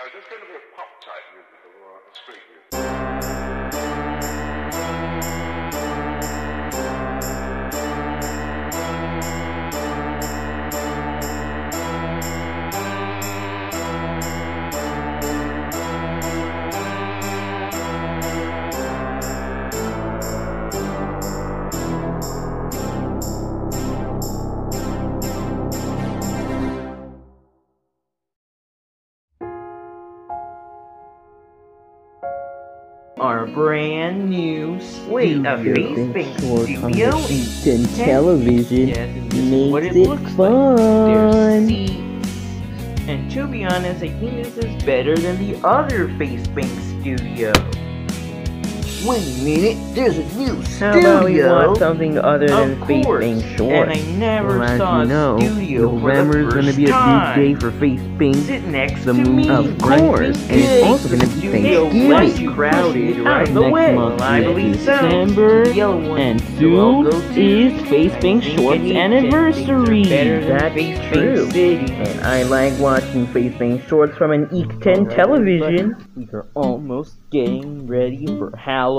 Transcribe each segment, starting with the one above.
Now, is this going to be a pop type music or a street music? Our brand new Wait, studio. a face Think thing short studio? Yes, television Yes, and is what makes it it looks like. Fun. seats. And to be honest, I think this is better than the other Face Bank studio. Wait a minute, there's a new How about we studio. want something other than Of Face course. Short? And I never well, as saw you know, a studio November is gonna be a time. big day for Face Bank. Sit next The to me. of course, and it's also gonna be studio Thanksgiving. you crowded Out right of the next way. month I believe so. December, The. And So soon is Face think Short's anniversary. things are better than That's true. City. And I like watching Face Bank Shorts from an Eek 10 television. We are almost getting ready for Halloween.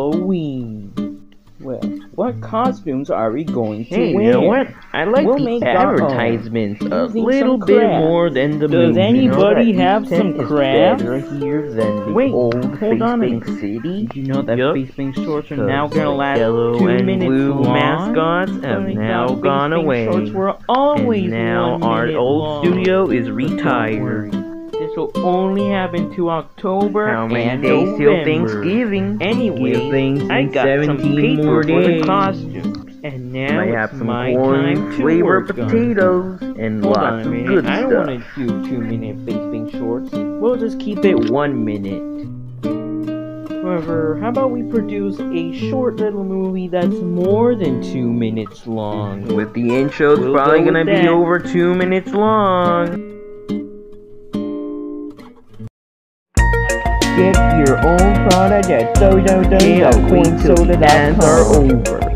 Well, what costumes are we going to Hey, wear? you know what? I like We'll the make advertisements a little bit more than the Does movie. anybody you know have some crafts? here than the Wait, old hold on a. City? Did you know that Yup. Face Shorts are now gonna last yellow two and minutes blue long? mascots have oh I now thought gone away. Shorts were always and now our old long. studio is retired. Worry. This will only happen to October How many and days till November. Thanksgiving? Anyway, Give things I in got some 17 paper more for the days. costumes. And now Might it's have some my corn, time to flavor work on potatoes, and Hold lots on a of minute. good I don't want to do two minute face bank shorts. We'll just keep it one minute. However, how about we produce a short little movie that's more than two minutes long? With the intro, it's We'll probably go gonna be over two minutes long. Get your own product at Yeah, www.queensoda.com. ads are over.